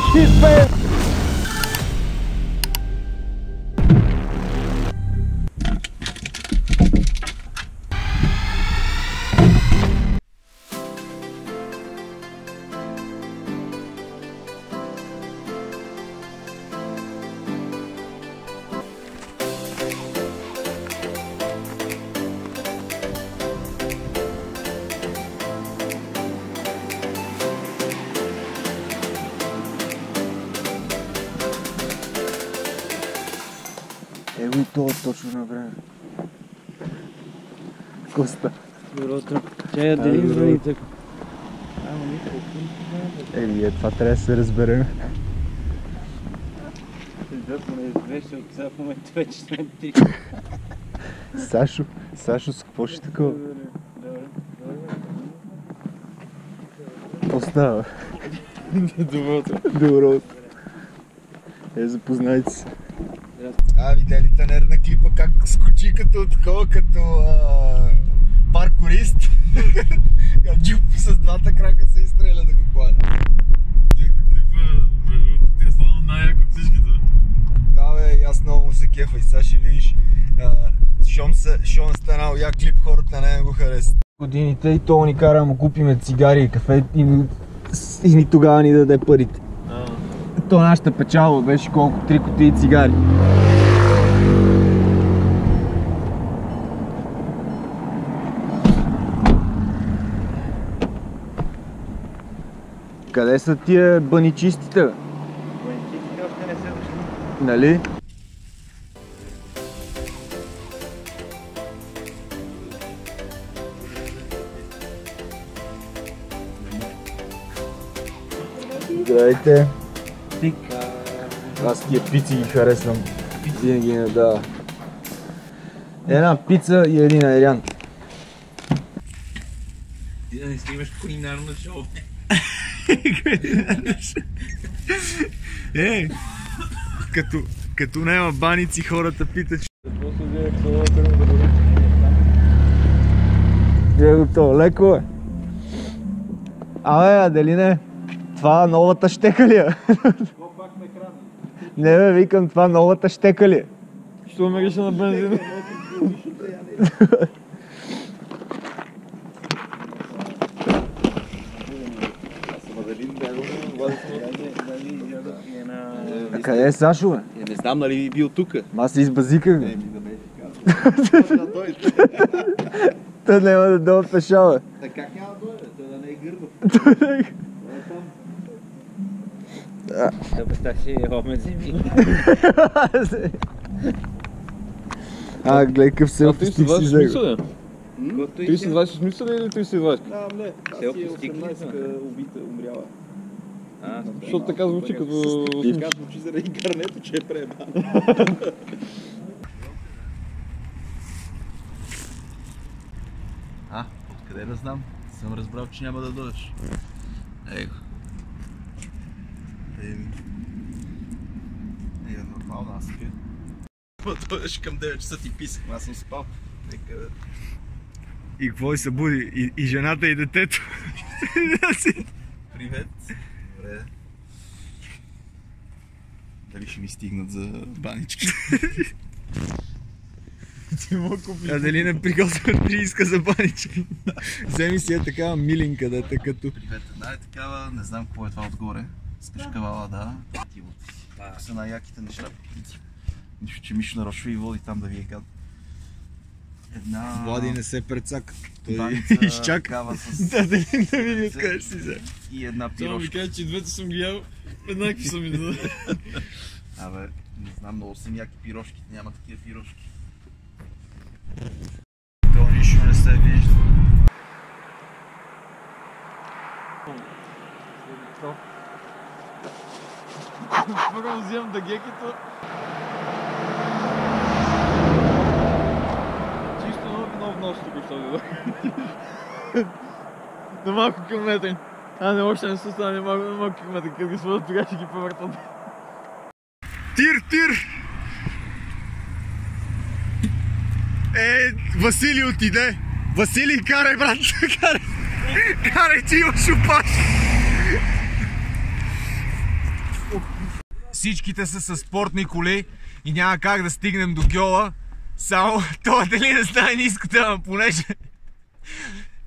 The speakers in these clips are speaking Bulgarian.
Шит бе, Ево и то точно на време. Коста. Добро утро. Чай да делим звъните. Еми, е, това трябва да се разберем. Да, поне беше от сега в момента вече сме три. Сашо, Сашо, с какво ще такова? Добре. Какво става? Добро утро. Добро. Е, запознайте се. А, видя ли Танер на клипа как скочи като такова, като а, паркурист? Джуп с двата крака се изстреля да го хване. Дико клипа, между другото, ти е само най-як от всичките. Да, бе, и аз много му се кефа и сега ще видиш. а, Щом, се, щом е станал я клип, хората не го харесат. Годините и то ни кара да му купиме цигари и кафе и, и ни тогава ни даде парите. То нашата печалба беше колко? Три кутии цигари. Къде са тия баничистите? бе? Войнчиците още не са дошли. Нали? Здравейте! Аз тия пици ги харесвам. Винаги не да. Една пица и един айрян. Ти да не снимаш кулинарно шоу. Е, като, като няма баници, хората питат, че... Е готово, леко е. Абе, а дали не? Това новата щека ли е? Не бе, викам това новата щека ли е? Що мирише на бензин? А къде е Сашо, бе? Е, не знам нали бил тук. Ма аз се избазиках, бе. да беше Та няма да дойде пеша, бе. Така как няма да дойде? Той да не е гърдов. Да представя си, хоме земи. А, гледай какъв селфи стик си взел. Каквото и 320 смисъл или 320? Да, не. Селфи стик ли са? убита, умряла. А, Защото така звучи като... Така звучи заради карнето, че е пребан. А, откъде да знам? Съм разбрал, че няма да дойдеш. Его. Еми. Е, нормално, аз спя. Ма дойдеш към 9 часа ти писах, аз съм спал. Нека да... И какво и се буди? И, и жената и детето. Привет. Добре. Дали ще ми стигнат за банички? А дали не приготвят прииска за банички? Вземи си е такава миленка, да е като... Привет, една е такава, не знам какво е това отгоре. С кашкавала, да. Ти от. Това са най-яките неща по принцип. Нищо, че Мишо нарочва и води там да ви е гад. Една... Влади не се прецака. Той баница изчака. с... Да, дали да види откъде си взе. И една Само ми пирошка. кажа, че двете съм ял. Еднакви са ми да. Абе, не знам, много са ми яки пирошки, няма такива пирошки. Първо взимам да гекито. Чисто нов, нов нос тук ще дойде. На малко километри. А, не, още не са станали малко, на малко километри. Като ги свърдат, тогава ще ги повъртат. Тир, тир! Е, Василий отиде. Василий, карай, брат, карай. Карай, ти имаш опаш. Всичките са с спортни коли и няма как да стигнем до Гьола. Само това дали не знае ниската, понеже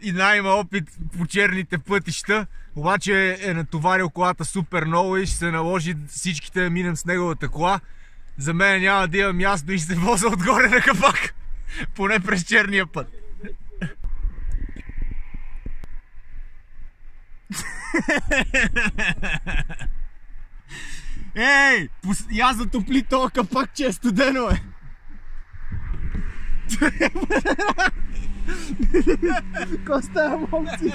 и най-има опит по черните пътища, обаче е натоварил колата супер много и ще се наложи всичките да минем с неговата кола. За мен няма да има място и се воза отгоре на капак. Поне през черния път. Ей, пус- я затопли този капак, че е студено е. Коста, момци.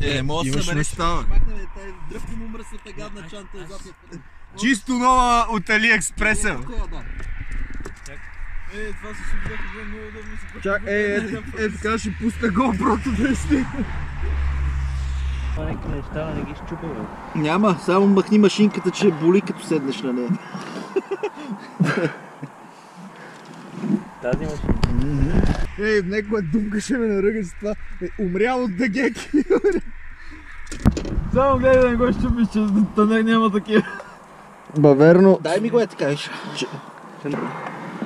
Е, може да се не става. Дръпки му мръсната гадна чанта отзад. Чисто нова от Алиекспреса. Е, това се ще бяха много удобно си Чак, е, е, е, така ще пуска GoPro-то да сте. Това нека неща, не ги щупа, бе. Няма, само махни машинката, че боли като седнеш на нея. Тази машина. Ей, някоя думка ще ме наръга с това. Е, умрял от дагеки. Само гледай да не го щупиш, че тънер няма такива. Ба, верно. Дай ми го е така, виж.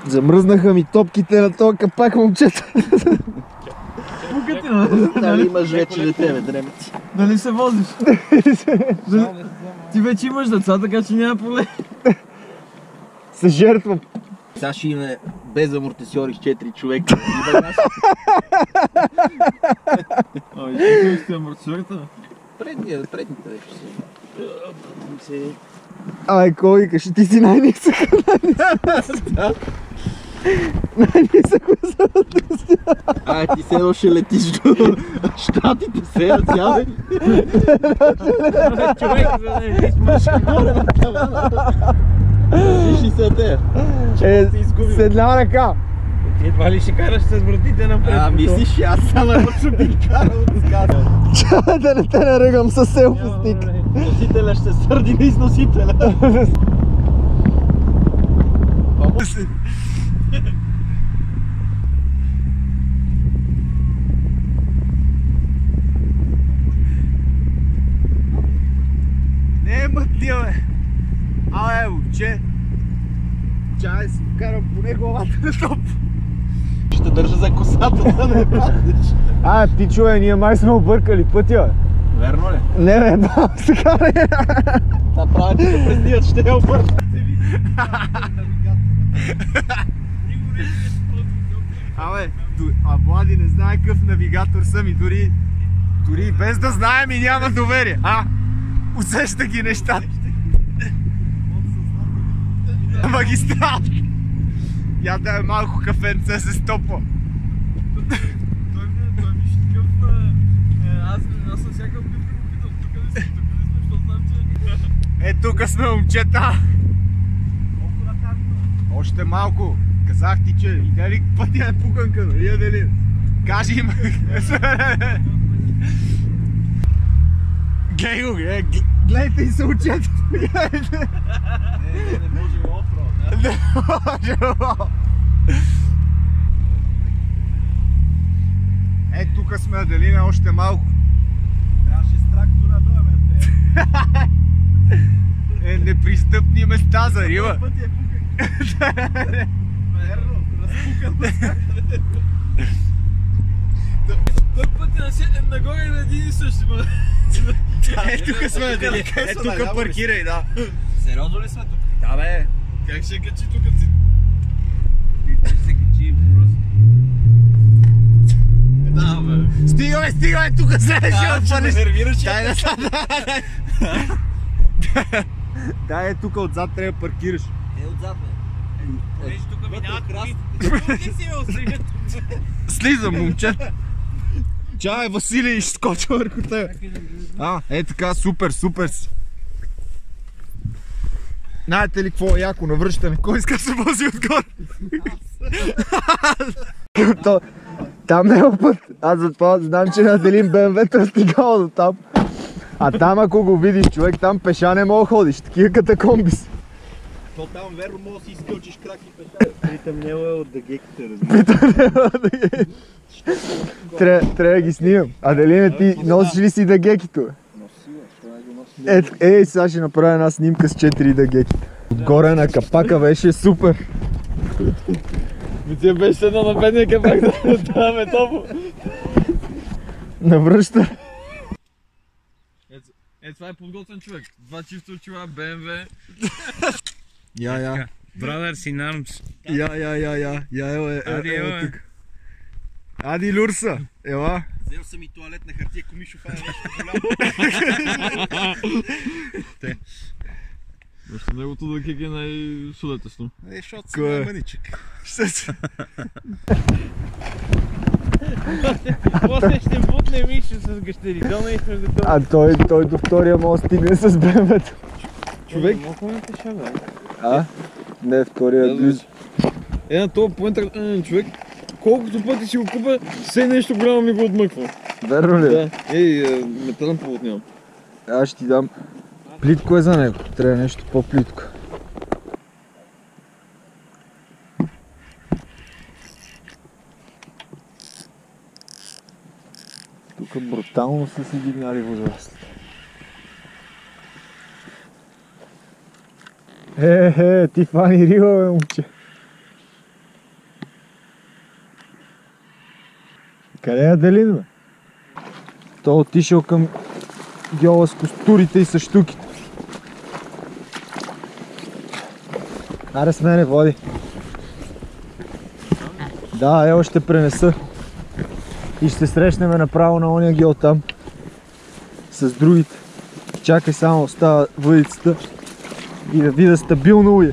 Замръзнаха ми топките на този капак, момчета. Пукати, нали? Дали имаш вече дете, бе, дремец. Нали се возиш? Дали- Ти вече имаш деца, така че няма проблем. Се жертвам. Сега ще имаме без амортисьори с 4 човека. Ой, ти ще амортисьорите, бе. Предния, предните вече са. Ай, кой викаш, ти си най-нисък. Най-нисък Ай, ти се едно ще летиш до щатите сега, сядай. Човек, за да не измъж. Виж ли се те? Е, с една ръка. Ти едва ли ще караш с вратите напред? А, мислиш, аз само едно ще би карал от сгада. Чакай да не те наръгам със селфостик. Носителя ще сърди на износителя. Не е бе. А, ево, че. Чай си вкарам поне главата на топ. Ще държа за косата да не паднеш. А, ти чуе, ние май сме объркали пътя, бе. Верно ли? Не, бе, бам, сега не. Та прави, че през дият ще я обърна. Абе, а Влади не знае какъв навигатор съм и дори, дори без да знаем и няма доверие. А, усеща ги нещата. Магистрал. Я да е малко кафенце се стопва. Той ми той ми ще такъв... е, Аз аз съм всякакъв бив го питал. Тук ли сме, тук ли сме, защото знам, че... Е, тук сме момчета. Още малко. Казах ти, че иде ли пътя е пуканка, нали Аделин? Кажи им. Глей го, е, гледайте и се учете. Не, не. Не може. Е, тук сме Аделина още малко. Трябваше с трактора да ме Е, непристъпни места за риба. Път е пукан. Верно, разпукан. Той път е насетен нагоре на един и същи, ма. Е, тук сме Аделина. Е, тук паркирай, да. Сериозно ли сме тук? Да, бе. Как ще качи тук си? Ще се качи просто. Да, бе. Стига, бе, стига, бе, тук да ме паднеш. нервираш. Дай да Дай, е, тук отзад трябва да паркираш. Е, отзад, бе. Понеже тук Вътре минават. Ти остригат. Слизам, момчета. Чай, Василий, ще скоча върху теб. А, е така, супер, супер си. Знаете ли какво е яко навръщане? Кой иска да се вози отгоре? То, там няма път. Аз затова знам, че на Делин БМВ-то е стигало до там. А там ако го видиш човек, там пеша не мога да ходиш. Такива катакомби са. То там верно може да си изкълчиш крак и пеша. Притъмнело е от дагеките, разбира. Трябва трябва да ги снимам. Аделина, ти носиш ли си дагекито? Е, ей, сега ще направя една снимка с 4 дъгеките. Отгоре на капака беше супер. Ми ти беше едно на бедния капак да даваме топо. Навръща. Е, това е подготвен човек. Два чисто очила, БМВ. Я, я. Brothers in Arms. Я, я, я, я. Я, ево, е, Ади, е, ево ево, е. тук. Ади Люрса, ела. Взел съм и туалетна хартия, комишо, е нещо голямо. Защото негото да кик е най-судетесно. Е, защото съм мъничък. После ще бутне Мишо с гъщеридона и. А той, той до втория мост стигне с бемето. Човек. Малко ме пеша, бе. А? Не, втория е. Е, на този поинт човек, колкото пъти си го купа, все нещо голямо ми го отмъква. Верно ли? Да. Ей, е, метален повод нямам. Аз ще ти дам. Плитко е за него. Трябва нещо по-плитко. Тук брутално са си дигнали възрастите. Е, е, ти фани рива, бе, момче. Къде е Аделин, бе? Той е отишъл към гьола с костурите и с штуките. Аре с мене, води. Да, ево ще пренеса. И ще срещнем направо на ония гел там. С другите. Чакай само остава въдицата. И да видя стабилно уе.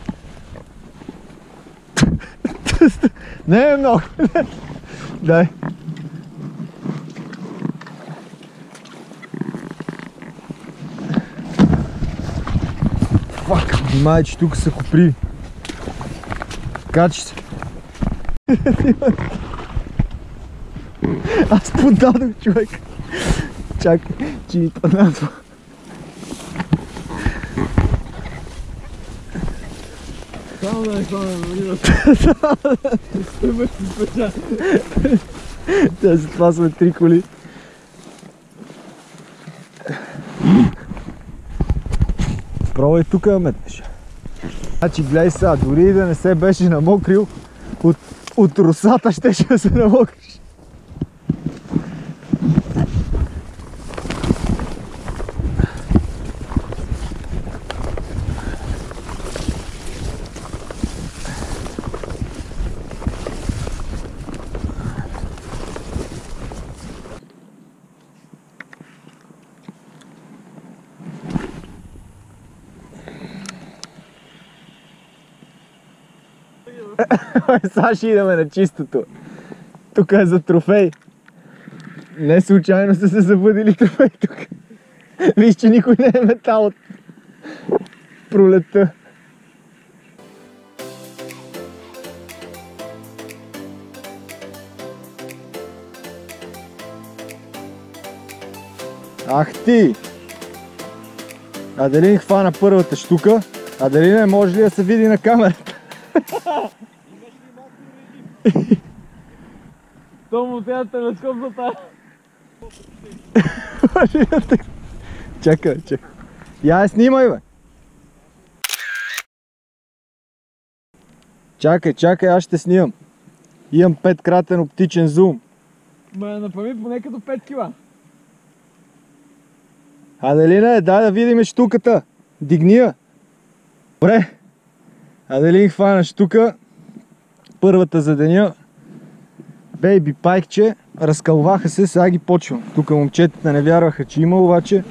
Не е много. Дай. Внимай, че тук са копри. Качи се. Аз подадох човек. Чакай, че ми паднатва. Хвана, нали? Те за това сме три коли. Пробвай тук да метнеш. Значи гледай сега, дори и да не се беше намокрил, от, от русата щеше да се намокриш. Сега ще идеме на чистото. Тук е за трофей. Не случайно са се забудили трофей тук. Виж, че никой не е метал от пролетта. Ах ти! Аделин хвана първата штука. Аделина може ли да се види на камерата? То му трябва телескоп за тази. Чакай, чакай. Я снимай, бе. Чакай, чакай, аз ще снимам. Имам 5 кратен оптичен зум. Ма направи поне като 5 кила. Аделина, дай да видим штуката. Дигни я. Добре. Аделин хвана штука. Първата за деня. Бейби пайкче. Разкълваха се, сега ги почвам. Тук момчетата не вярваха, че има, обаче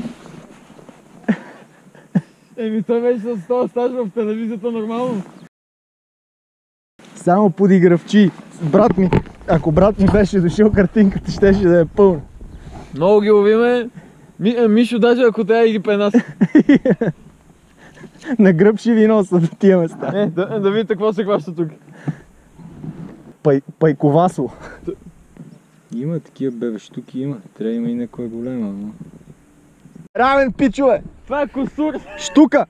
Еми той беше с този стаж в телевизията нормално. само подигравчи. Брат ми, ако брат ми беше дошъл, картинката щеше да е пълна. Много ги ловиме. Ми, а, Мишо даже ако трябва и ги пенаса. На гръб ще ви носа до тия места. Е, да, да видите какво се хваща тук. Пай, пайковасло. Има такива бебе штуки, има. Трябва да има и някоя голема. Но... Равен пичове! Това е костур. Штука!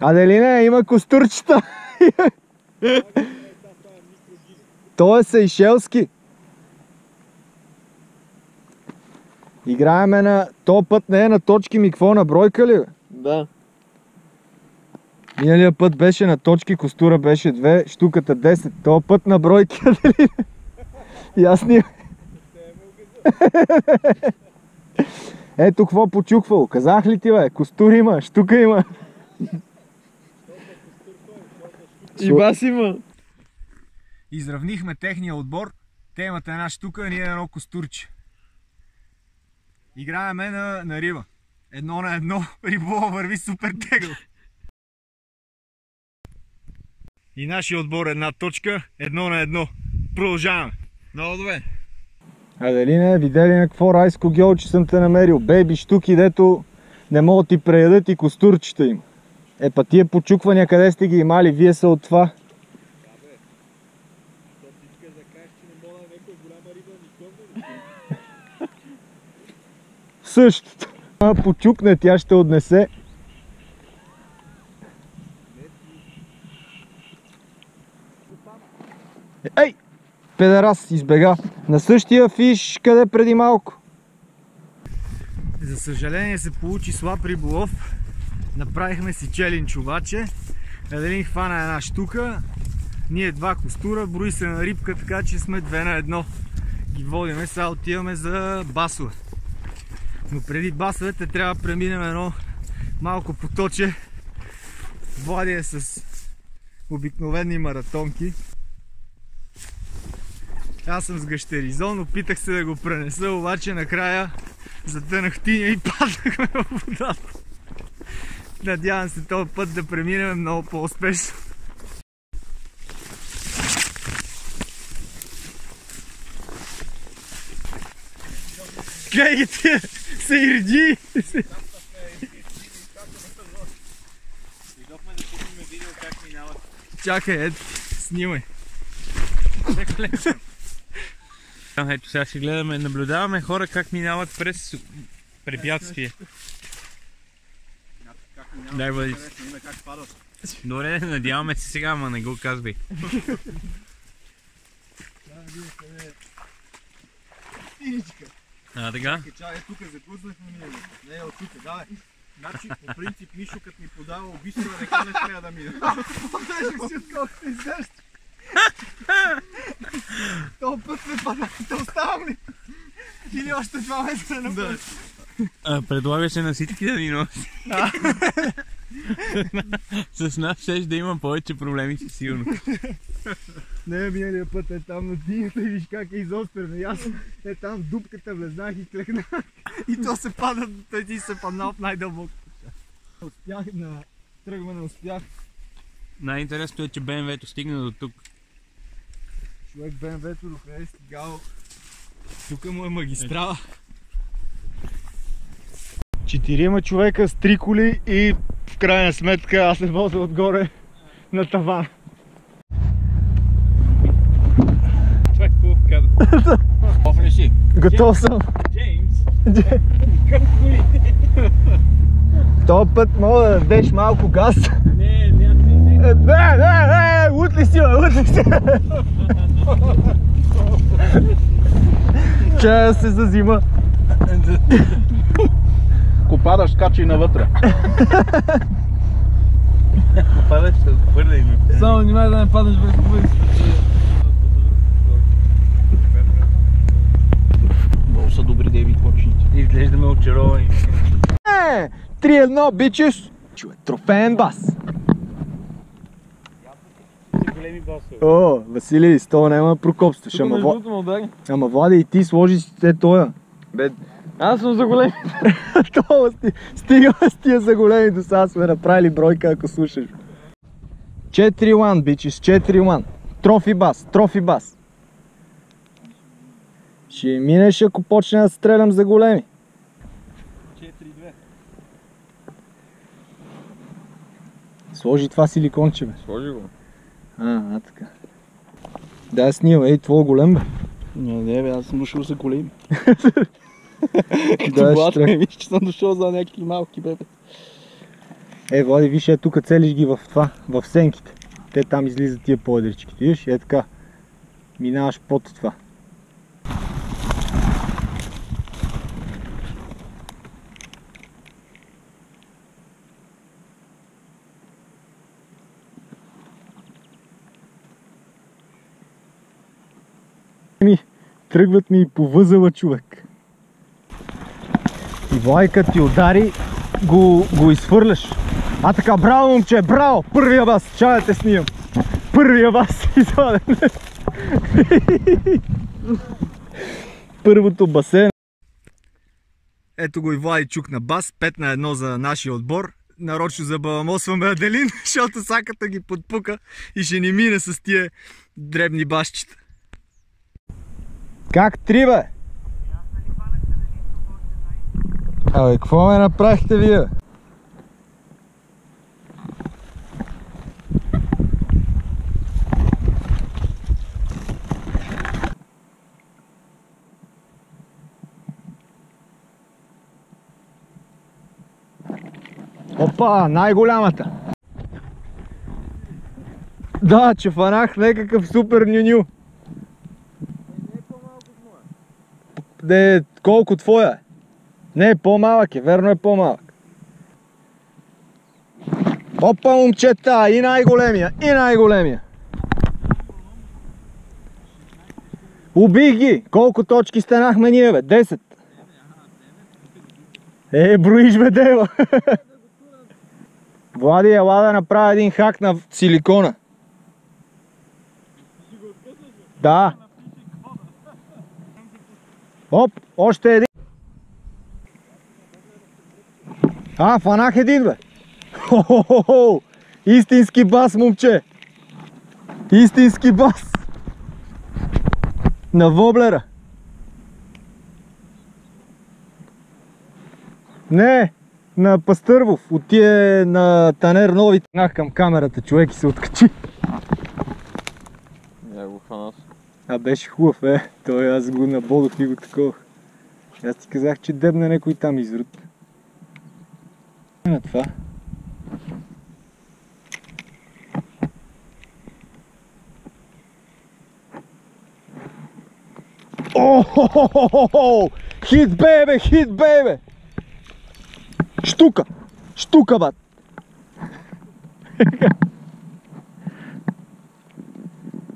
Аделина, има костурчета. Той е сейшелски. Играеме на... То път не е на точки ми, какво на бройка ли? бе? Да. Миналия път беше на точки, костура беше 2, штуката 10. То път на бройки, дали? Ясни. Ето какво почуквало. Казах ли ти, бе? Костур има, штука има. И бас има. Изравнихме техния отбор. Те имат една штука, ние едно костурче. Играеме на, на риба. Едно на едно. Риболова върви супер тегъл. И нашия отбор е една точка, едно на едно. Продължаваме. Много добре. А дали не, видели на какво райско геолче съм те намерил? Бейби штуки, дето не могат ти преядат и костурчета им. Е, па тия почуквания, къде сте ги имали? Вие са от това. Същото. Почукне, тя ще отнесе. Ей! Педерас избега. На същия фиш, къде преди малко. За съжаление се получи слаб риболов. Направихме си челендж обаче. Еделин хвана една штука. Ние два костура, брои се на рибка, така че сме две на едно. Ги водиме, сега отиваме за басове. Но преди басовете трябва да преминем едно малко поточе. Влади е с обикновени маратонки. Аз съм с гъщеризон, опитах се да го пренеса, обаче накрая затънах тиня и паднахме в водата. Надявам се този път да преминем много по-успешно. Гледай ги тия, се ирди! Да купим видео как минават. Чакай, ето, снимай. Ето сега ще гледаме, наблюдаваме хора как минават през препятствие. Дай бъди. Добре, надяваме се сега, ама не го казвай. А, така? Чакай, тук загузнахме ние. Не е от тук, давай. Значи, по принцип, Мишо като ми подава обистра река не трябва да мине. Подържах си отколкото изглежда. Този път ме падахте, оставам ли? Или още два метра напред? А, предлага се на всички да ни носи. С нас ще да има повече проблеми със сигурност. Не, миналия път е там на динята и виж как е изострено. И аз е там в дупката влезнах и клекнах. И то се пада, той ти се паднал в най-дълбоко. Успях на тръгване, успях. Най-интересното е, че БМВ-то стигна до тук. Човек БМВ-то до къде е стигал. Тук му е магистрала. Четирима човека с три коли и в крайна сметка аз се возя отгоре на таван. Това е хубав кадър. Готов ли? Готов съм. Джеймс. Този път мога да дадеш малко газ. Не, няма Е, Не, не, не, лут ли си, бе, лут ли си? Чая се зазима. Ако падаш, скачай навътре. Падаш, ще хвърляй ме. Само внимай да не паднеш върху бъдещето. Много са добри деви кочните. Изглеждаме очаровани. Е, 3-1, бичеш. Чуе, трофеен бас. Големи басове. О, Василий, с това няма да прокопстваш. Ама, Вла- ама Влади и ти сложи си те тоя. Бе, Аз съм за големи. това сти... стига с тия за големи до сега сме направили бройка, ако слушаш. 4-1, бичес, 4-1. Трофи бас, трофи бас. Ще минеш, ако почне да стрелям за големи. 4-2. Сложи това силиконче, бе. Сложи го. А, а така. Да, снима, ей, твой голем, бе. Не, не, бе, аз съм дошъл за големи. Влад ще ме виж, че съм дошъл за някакви малки бебе. Е, Влади, виж, е тук целиш ги в това, в сенките. Те там излизат тия поедрички. Виж, е така. Минаваш под това. Ми, тръгват ми и по човек. И Владика ти удари, го, го изхвърляш. А така, браво момче, браво! Първия бас, чая те снимам. Първия бас изваден. Първото басен. Ето го и Влади Чук на бас, 5 на 1 за нашия отбор. Нарочно забаламосваме Аделин, защото саката ги подпука и ще ни мине с тия дребни басчета. Как три бе? Абе, какво ме направихте вие? Опа, най-голямата. Да, че фанах някакъв супер нюню. Не, колко твоя е? Не, по-малък е, верно е по-малък. Опа, момчета, и най-големия, и най-големия. Убих ги! Колко точки станахме ние, бе? 10. Е, броиш бе, дева. Влади, ела да направя един хак на силикона. Да. Оп, още един. А, фанах един, бе. Хо-хо-хо! Истински бас, момче. Истински бас. На воблера. Не, на Пастървов. От тия на Танер Нови. Нах към камерата, човек и се откачи. Я го хвана. А беше хубав, е. Той аз го набодох и го такова. Аз ти казах, че дебне някой там изрут. На това. О, Хит бебе, хит бебе! Штука! Штука, бат!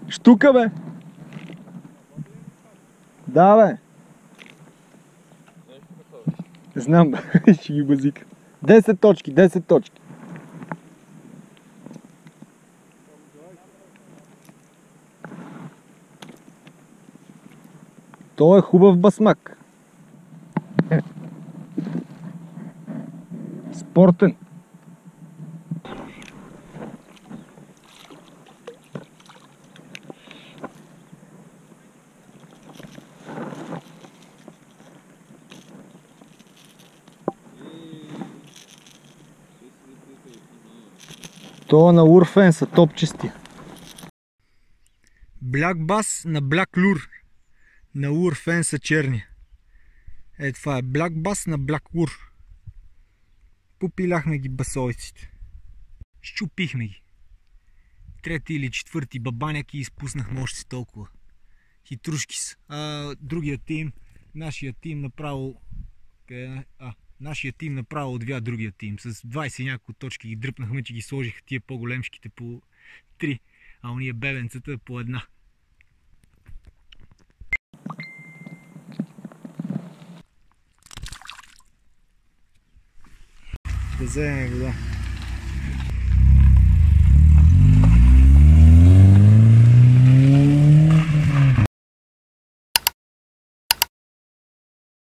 Штука, бе! Да, бе! Знам, бе. ще ги базика. 10 точки, 10 точки. Той е хубав басмак. Спортен. То на Урфен са топчести. Бляк бас на бляк лур. На Урфен са черни. Е, това е бляк бас на бляк ур. Попиляхме ги басовиците. Щупихме ги. Трети или четвърти бабаняк и изпуснахме още толкова. Хитрушки са. А, другия тим, нашия тим направо... къде е? А, нашия тим направо отвя другия тим. С 20 и няколко точки ги дръпнахме, че ги сложиха тия по-големшките по 3, а уния бебенцата по една. Да вземем вода.